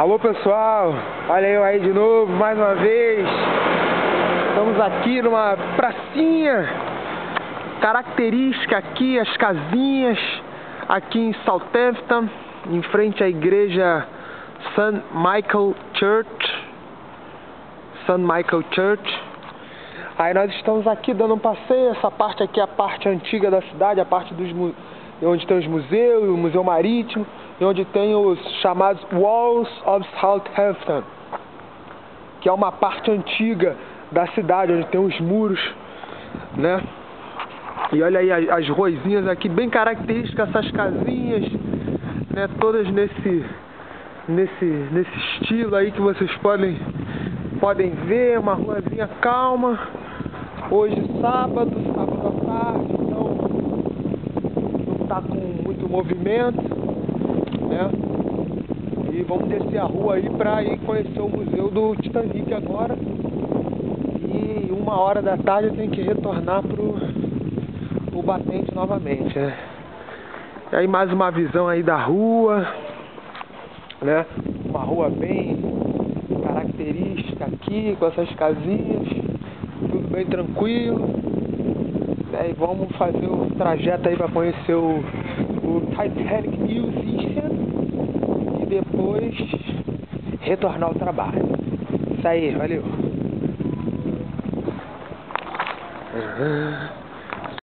Alô pessoal, olha eu aí de novo, mais uma vez. Estamos aqui numa pracinha característica aqui, as casinhas aqui em Southampton, em frente à igreja St. Michael Church. St. Michael Church. Aí nós estamos aqui dando um passeio, essa parte aqui é a parte antiga da cidade, a parte dos onde tem os museus, o Museu Marítimo, e onde tem os chamados Walls of Southampton, que é uma parte antiga da cidade, onde tem os muros, né? E olha aí as, as aqui, bem características, essas casinhas, né? Todas nesse, nesse, nesse estilo aí que vocês podem, podem ver, uma ruazinha calma. Hoje sábado, sábado à tarde, então não está com muito movimento né? E vamos descer a rua aí para ir conhecer o museu do Titanic agora. E uma hora da tarde eu tenho que retornar pro, pro batente novamente, né? E aí mais uma visão aí da rua, né? Uma rua bem característica aqui, com essas casinhas, tudo bem tranquilo. Né? E vamos fazer o trajeto aí para conhecer o, o Titanic Museum depois retornar ao trabalho. Isso aí, valeu. Uhum.